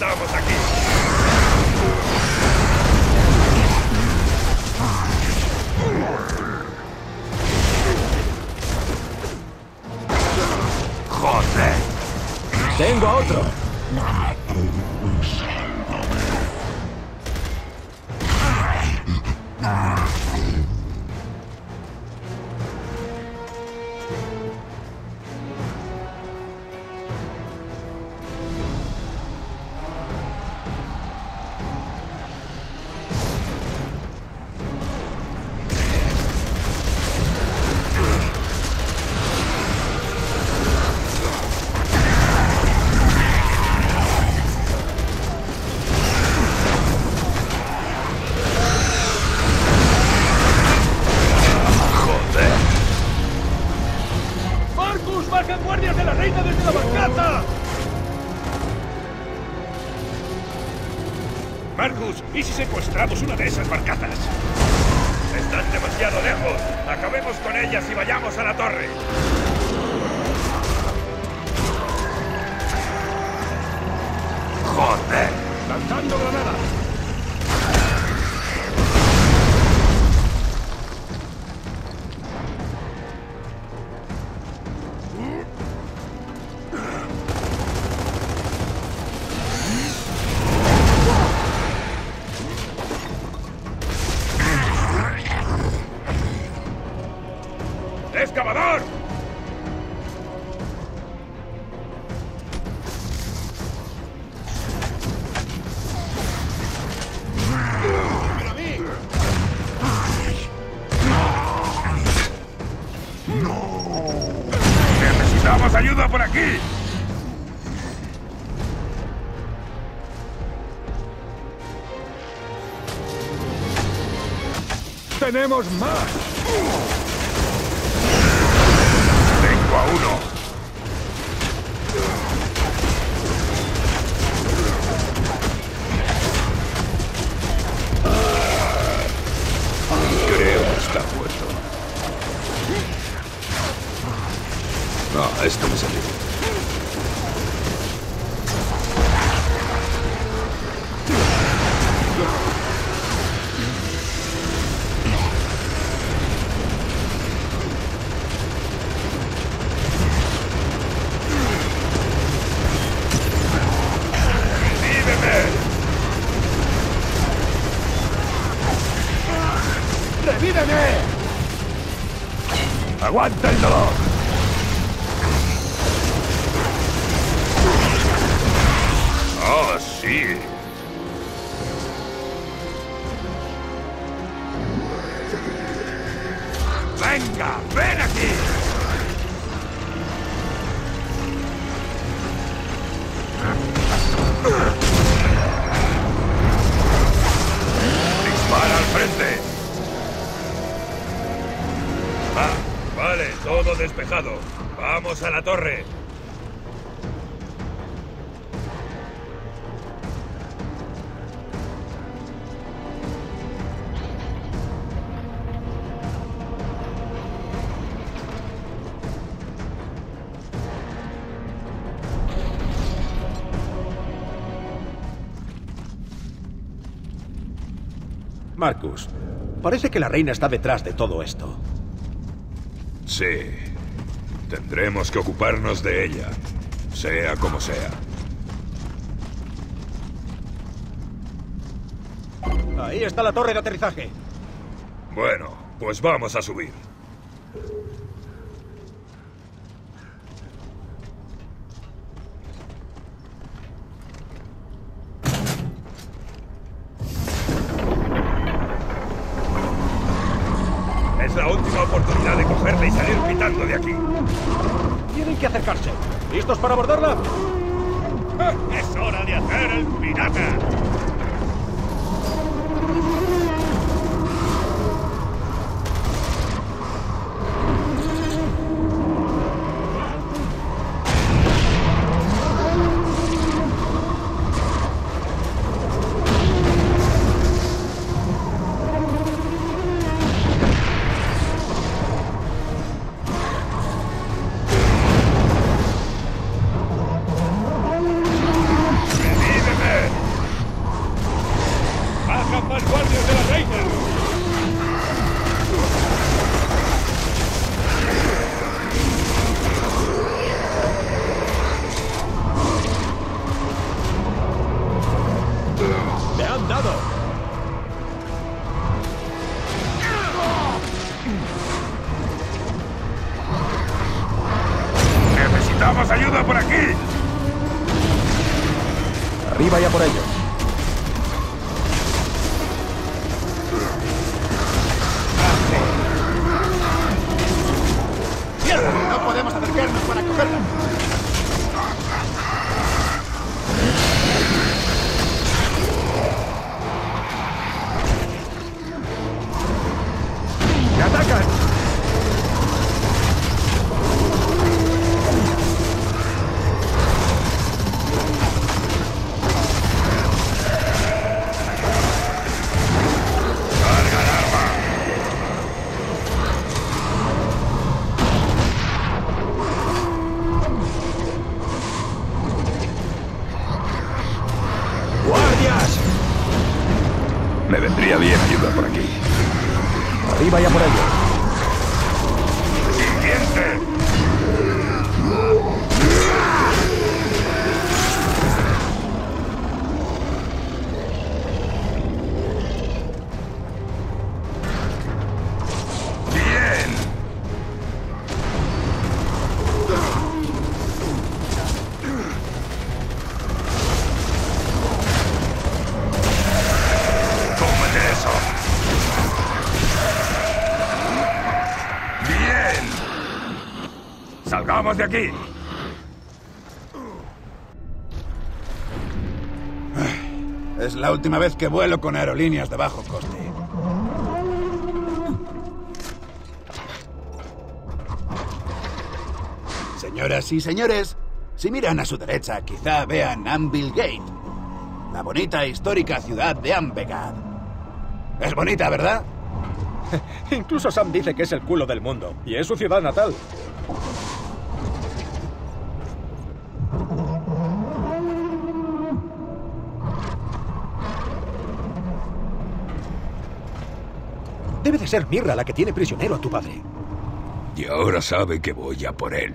estamos aquí. ¡Joder! Tengo otro. Marcus, ¿y si secuestramos una de esas barcazas? Están demasiado lejos. Acabemos con ellas y vayamos a la torre. ¡Joder! ¡Lanzando granadas! Aquí! ¡Tenemos más! ¡Tengo a uno! ¡Revíveme! ¡Aguanta! ¡Oh, sí! Despejado. Vamos a la torre. Marcus, parece que la reina está detrás de todo esto. Sí. Tendremos que ocuparnos de ella, sea como sea. Ahí está la torre de aterrizaje. Bueno, pues vamos a subir. Es la última y salir pitando de aquí. Tienen que acercarse. ¿Listos para abordarla? ¡Es hora de hacer el pirata! ¡Necesitamos ayuda por aquí! Arriba y a por ellos. Vendría bien ayuda por aquí. Arriba y a por ellos. ¡Siguiente! ¡Salgamos de aquí! Es la última vez que vuelo con aerolíneas de bajo coste. Señoras y señores, si miran a su derecha, quizá vean Anvil Gate, la bonita e histórica ciudad de Ambegad. Es bonita, ¿verdad? Incluso Sam dice que es el culo del mundo. Y es su ciudad natal. Debe de ser Mirra la que tiene prisionero a tu padre. Y ahora sabe que voy a por él.